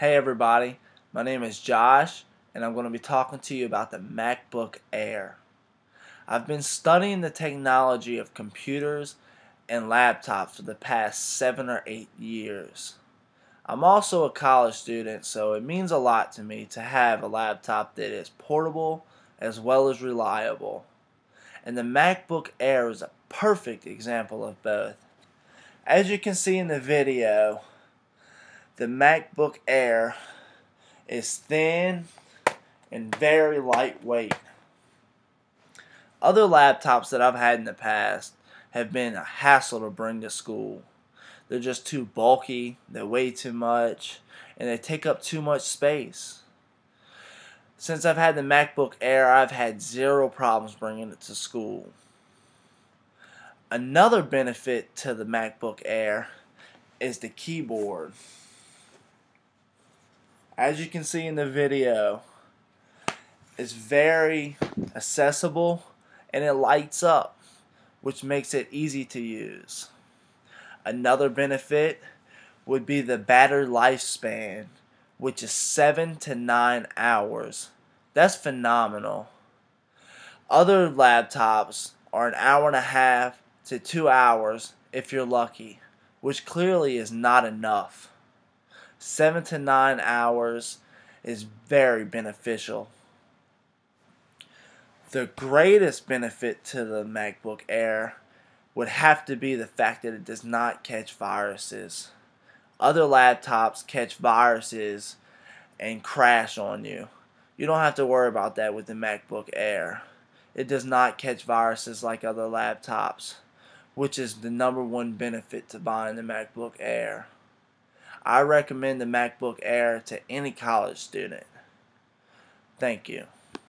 Hey everybody, my name is Josh and I'm going to be talking to you about the MacBook Air. I've been studying the technology of computers and laptops for the past seven or eight years. I'm also a college student so it means a lot to me to have a laptop that is portable as well as reliable. And the MacBook Air is a perfect example of both. As you can see in the video, the MacBook Air is thin and very lightweight. Other laptops that I've had in the past have been a hassle to bring to school. They're just too bulky, they weigh too much, and they take up too much space. Since I've had the MacBook Air, I've had zero problems bringing it to school. Another benefit to the MacBook Air is the keyboard. As you can see in the video, it's very accessible and it lights up, which makes it easy to use. Another benefit would be the battery lifespan, which is 7 to 9 hours. That's phenomenal. Other laptops are an hour and a half to 2 hours if you're lucky, which clearly is not enough seven to nine hours is very beneficial. The greatest benefit to the MacBook Air would have to be the fact that it does not catch viruses. Other laptops catch viruses and crash on you. You don't have to worry about that with the MacBook Air. It does not catch viruses like other laptops, which is the number one benefit to buying the MacBook Air. I recommend the MacBook Air to any college student. Thank you.